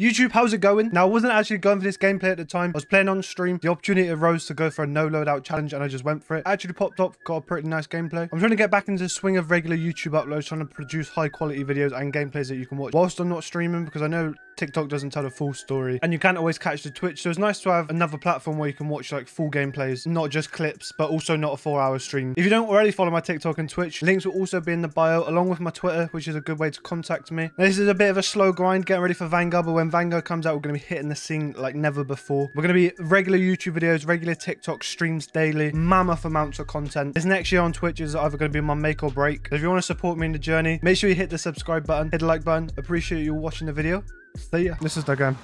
YouTube, how's it going? Now, I wasn't actually going for this gameplay at the time. I was playing on stream. The opportunity arose to go for a no loadout challenge, and I just went for it. Actually popped up, got a pretty nice gameplay. I'm trying to get back into the swing of regular YouTube uploads, trying to produce high quality videos and gameplays that you can watch whilst I'm not streaming, because I know TikTok doesn't tell the full story, and you can't always catch the Twitch. So it's nice to have another platform where you can watch like full gameplays, not just clips, but also not a four-hour stream. If you don't already follow my TikTok and Twitch, links will also be in the bio, along with my Twitter, which is a good way to contact me. Now, this is a bit of a slow grind, getting ready for Vanguard, but when Vanguard comes out, we're going to be hitting the scene like never before. We're going to be regular YouTube videos, regular TikTok streams daily, mammoth amounts of content. This next year on Twitch is either going to be my make or break. If you want to support me in the journey, make sure you hit the subscribe button, hit the like button. Appreciate you watching the video. See ya. This is the game.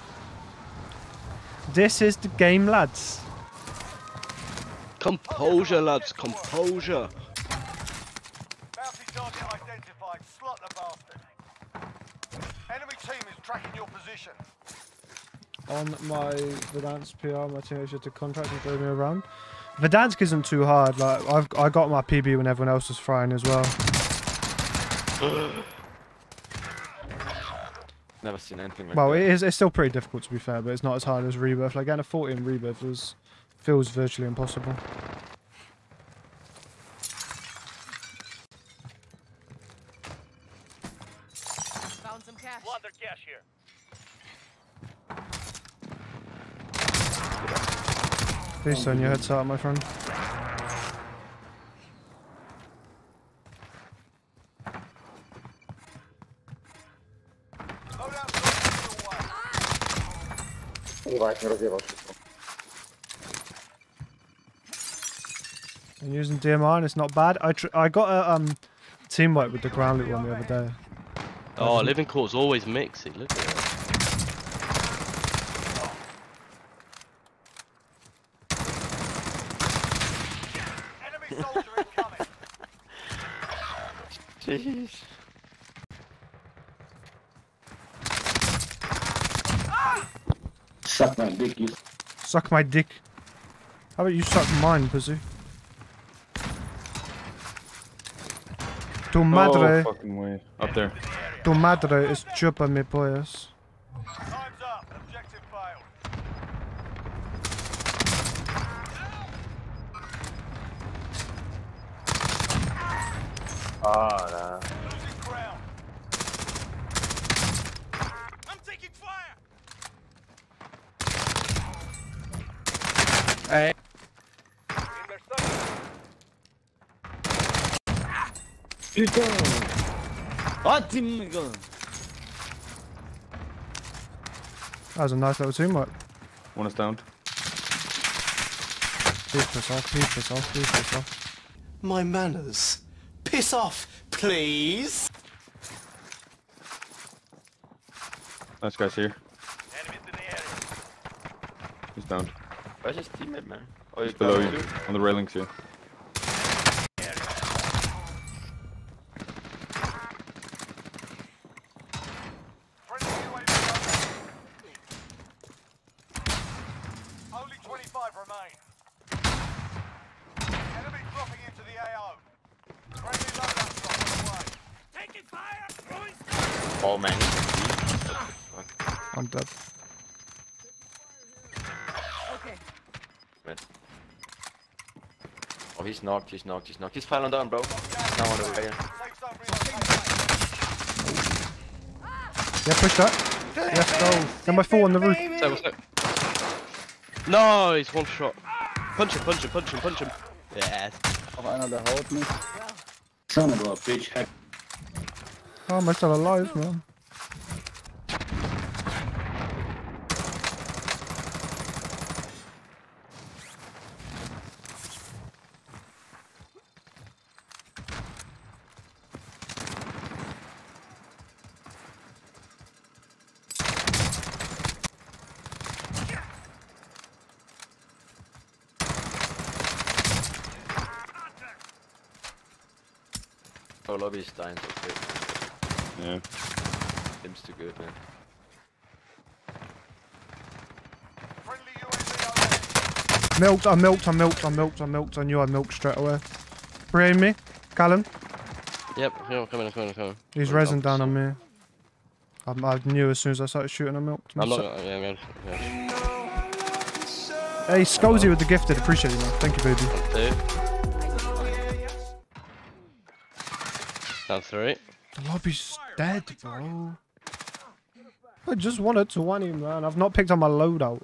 This is the game, lads. Composure, lads, composure. Bounty target identified. Slot the bastard. Enemy team is tracking your position. on my Verdansk PR, my teenager to contract and throw me around. Verdansk isn't too hard. Like I've I got my PB when everyone else was frying as well. Never seen anything like Well, that. it is. It's still pretty difficult to be fair, but it's not as hard as Rebirth. Like getting a 40 in Rebirth was feels virtually impossible. Found some cash. Plunder cash here. Please turn your heads out, my friend. Your way. Uwaga, rozjebał wszystko. And using DMR, and it's not bad. I tr I got a um teamwork with the ground loot one the other day. Oh, living core's always mixy. Look at that. Enemy soldier incoming. Jeez. Suck my dick, you Suck my dick. How about you suck mine, pussy? Tu madre, Oh, fucking way. Up there. tu madre es chupa mi pollas. Time's up. Objective failed. Ah, nah. Losing ground. I'm taking fire. Hey. In their sights. Putain! Hadi? That was a nice little teamwork. One is downed. Please piss off, please piss off, please piss off. My manners. Piss off, please. Nice guy's here. Enemies in the area. He's downed. Where's his teammate, man? Oh, he's Below you. too? On the railings here. Friendly UAV overhead. Only Wait. Oh, he's knocked, he's knocked, he's knocked. He's falling down, bro. He's now on the way. Safe zone relocated. Yeah, push that. Let's go. Get my four on the roof. So, what's up? No, he's one shot. Punch him, punch him, punch him, punch him. Yes. Noch einer, der haut mich. Oh, Son of a bitch, hack. How am I still alive, man? Oh, lobby's dying so quick. Yeah. Him's too good, man. Friendly UAV overhead. Milked, I milked, I milked, I milked, I milked. I knew I milked straight away. Bring me. Callum. Yep, yeah, I'm coming, I'm coming, I'm coming. He's We're resin down on me. I, I knew as soon as I started shooting, I milked. I'm not. Yeah, I'm. Yeah. Hey, Sculzy with the gifted. Appreciate you, man. Thank you, baby. Two. Down three. The lobby's dead, bro. I just wanted 20, man. I've not picked up my loadout.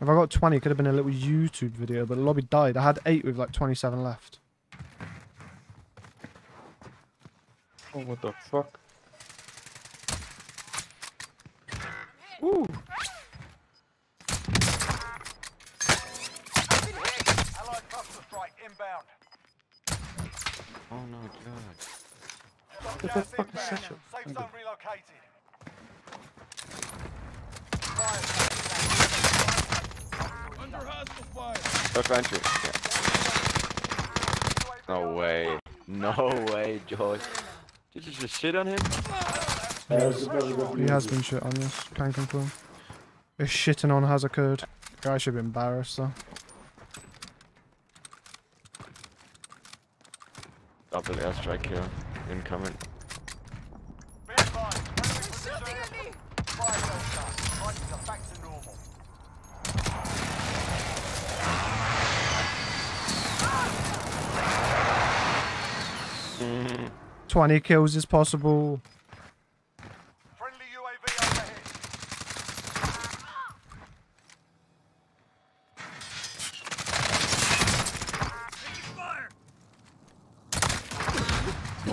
If I got 20, it could have been a little YouTube video, but the lobby died. I had 8 with like 27 left. Oh, what the fuck? Ooh. Allied cluster strike inbound. Oh no, God. Got gas inbound. Safe zone relocated. Look, entry. No way. No way, Josh. Did you just shit on him? He has been shit on this. Can confirm. This shitting on has occurred. Guy should be embarrassed, though. Double airstrike here. Incoming. 20 kills is possible.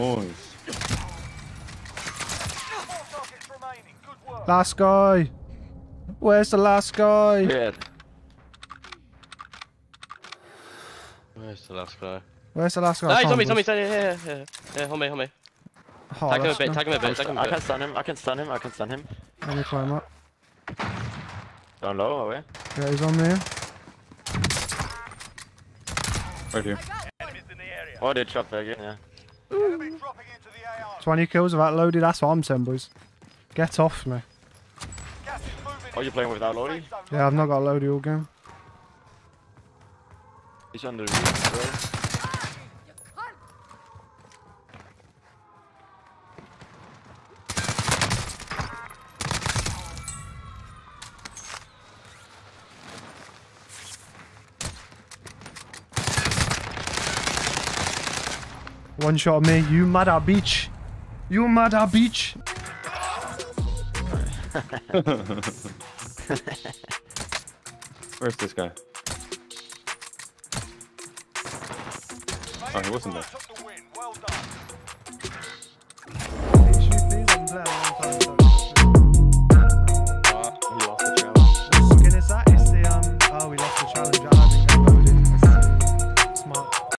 Noise. Four targets remaining. Good work. Last guy. Where's the last guy? Dead. Where's the last guy? Where's the last guy? No, I he's on me, can't he's on me, he's on me. Yeah, yeah, yeah. Yeah, hold me, hold me. Oh, Tag him a bit, no- tag him a bit, tag him a I bit. I can stun him. I can stun him. I can stun him. Let me climb up. Down low, away. Yeah, he's on there. Right here. Oh, they dropped back in, yeah. Enemy dropping into the AR. 20 kills without loadout. That's what I'm saying, boys. Get off me. Gas is moving. Oh, you playing without loading? Yeah, I've not got a loadout all game. He's on the roof, bro. One shot of me. You mother beach. You mother beach. Where's this guy? Oh, he wasn't there.